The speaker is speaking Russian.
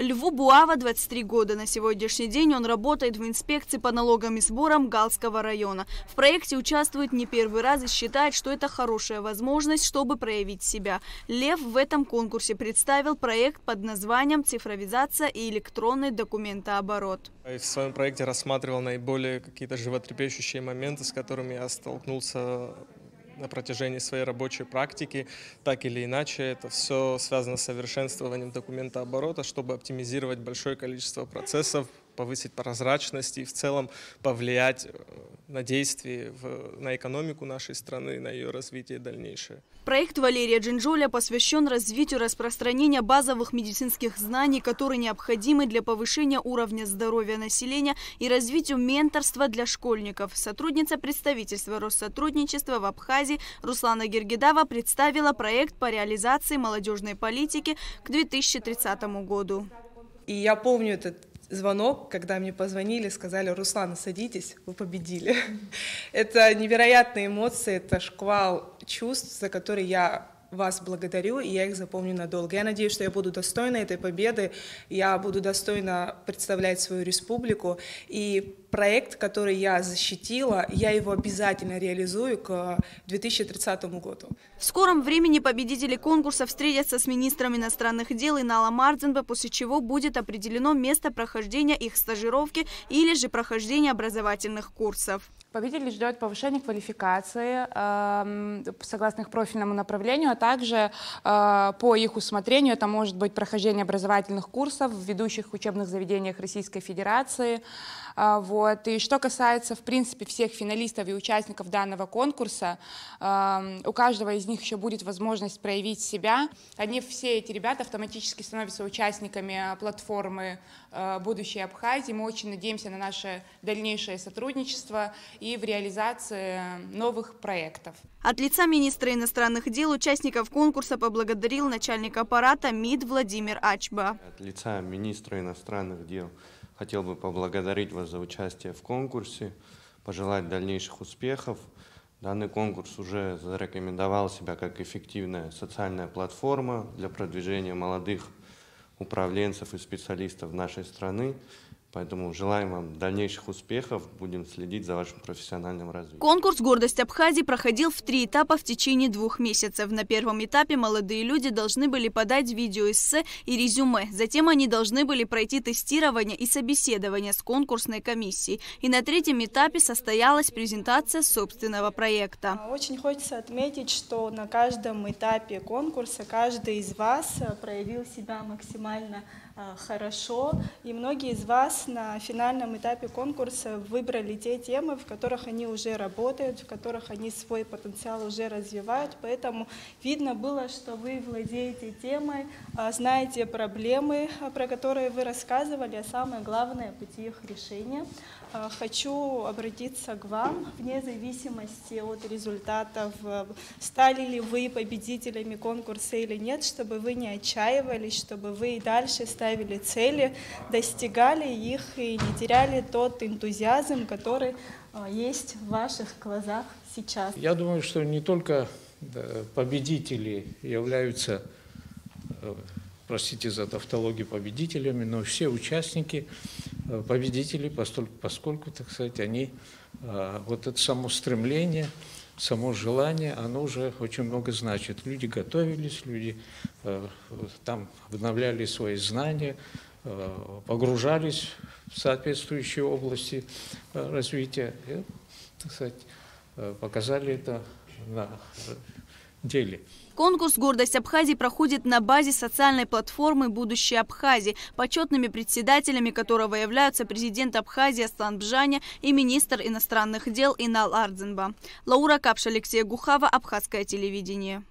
Льву Буава 23 года. На сегодняшний день он работает в инспекции по налогам и сборам Галского района. В проекте участвует не первый раз и считает, что это хорошая возможность, чтобы проявить себя. Лев в этом конкурсе представил проект под названием «Цифровизация и электронный документооборот». В своем проекте рассматривал наиболее какие-то животрепещущие моменты, с которыми я столкнулся на протяжении своей рабочей практики. Так или иначе, это все связано с совершенствованием документа оборота, чтобы оптимизировать большое количество процессов, повысить прозрачность и в целом повлиять э, на действия в, на экономику нашей страны, на ее развитие дальнейшее. Проект Валерия Джинджоля посвящен развитию распространения базовых медицинских знаний, которые необходимы для повышения уровня здоровья населения и развитию менторства для школьников. Сотрудница представительства Россотрудничества в Абхазии Руслана Гергидава представила проект по реализации молодежной политики к 2030 году. И я помню этот звонок, когда мне позвонили, сказали, Руслан, садитесь, вы победили. Это невероятные эмоции, это шквал чувств, за которые я вас благодарю, и я их запомню надолго. Я надеюсь, что я буду достойна этой победы, я буду достойно представлять свою республику, и проект, который я защитила, я его обязательно реализую к 2030 году. В скором времени победители конкурса встретятся с министром иностранных дел Инала Мардзенбе, после чего будет определено место прохождения их стажировки или же прохождения образовательных курсов. Победителей ждет повышение квалификации э, согласно их профильному направлению, а также э, по их усмотрению это может быть прохождение образовательных курсов в ведущих учебных заведениях Российской Федерации. Э, вот. И что касается, в принципе, всех финалистов и участников данного конкурса, э, у каждого из них еще будет возможность проявить себя. Они все эти ребята автоматически становятся участниками платформы э, «Будущее Абхазии». Мы очень надеемся на наше дальнейшее сотрудничество и в реализации новых проектов. От лица министра иностранных дел участников конкурса поблагодарил начальник аппарата МИД Владимир Ачба. От лица министра иностранных дел хотел бы поблагодарить вас за участие в конкурсе, пожелать дальнейших успехов. Данный конкурс уже зарекомендовал себя как эффективная социальная платформа для продвижения молодых управленцев и специалистов нашей страны. Поэтому желаем вам дальнейших успехов, будем следить за вашим профессиональным развитием. Конкурс «Гордость Абхазии» проходил в три этапа в течение двух месяцев. На первом этапе молодые люди должны были подать видеоэссе и резюме. Затем они должны были пройти тестирование и собеседование с конкурсной комиссией. И на третьем этапе состоялась презентация собственного проекта. Очень хочется отметить, что на каждом этапе конкурса каждый из вас проявил себя максимально хорошо, и многие из вас на финальном этапе конкурса выбрали те темы, в которых они уже работают, в которых они свой потенциал уже развивают, поэтому видно было, что вы владеете темой, а, знаете проблемы, а, про которые вы рассказывали, а самое главное – пути их решения. Хочу обратиться к вам, вне зависимости от результатов, стали ли вы победителями конкурса или нет, чтобы вы не отчаивались, чтобы вы и дальше стали ставили цели, достигали их и не теряли тот энтузиазм, который а, есть в ваших глазах сейчас. Я думаю, что не только победители являются, э, простите за тавтологию, победителями, но все участники э, победители, поскольку, так сказать, они э, вот это само стремление, само желание, оно уже очень много значит. Люди готовились, люди э, там обновляли свои знания, э, погружались в соответствующие области э, развития и, так сказать, э, показали это на деле. Конкурс «Гордость Абхазии» проходит на базе социальной платформы «Будущее Абхазии», почетными председателями которого являются президент Абхазии Аслан Бжаня и министр иностранных дел Инал Ардзенба. Лаура Капш, Алексей Гухава, Абхазское телевидение.